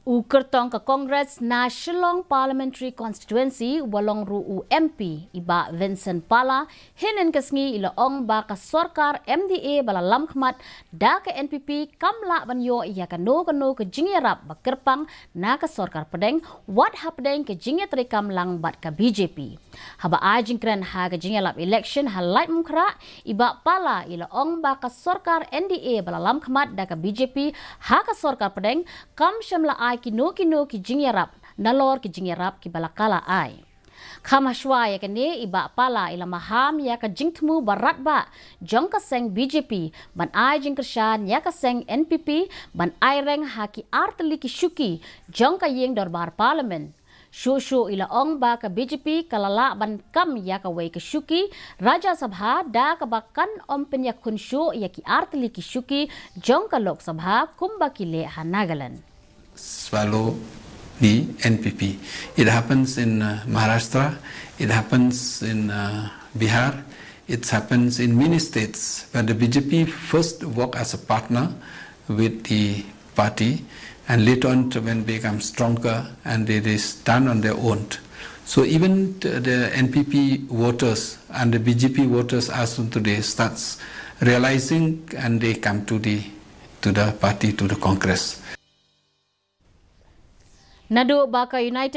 Ukertong ke Kongres National Parliamentary Constituency walong ru UMP iba Vincent Pala hinen kesngi ila ong ba ka sorkar MDA bala lam khmat da ke NPP kamla banyo iya ka no ka no ke jingerap ba kerpang na ka sorkar pedeng what happening ke jinge trikam lang bat ka BJP haba ajing kren ha ke jingelap election halait mukra iba Pala ila ong ba ka sorkar NDA bala lam khmat da ka BJP ha ka sorkar pedeng kam shamla ai kino kino ki jingyarap nalor ki jingyarap ki balakala ai. Shwa ya kene iba pala ila maham ya ka jingtmu barat ba. Jong ka seng BJP ban ai jing kershan ya ka seng NPP ban ai reng haki artli ki shuki. Jong ka yeng darbar parliament. Shu shu ila ong ba ka BJP kalala ban kam ya ka wei ka shuki. Raja Sabha da ka bakan om penya kun shu ya ki artli ki shuki. Jong ka Lok Sabha kumba ki le hanagalan swallow the NPP. It happens in uh, Maharashtra, it happens in uh, Bihar, it happens in many states where the BJP first work as a partner with the party and later on when they become stronger and they, they stand on their own. So even the NPP voters and the BJP voters as of today starts realizing and they come to the to the party to the Congress. Nadu Baka United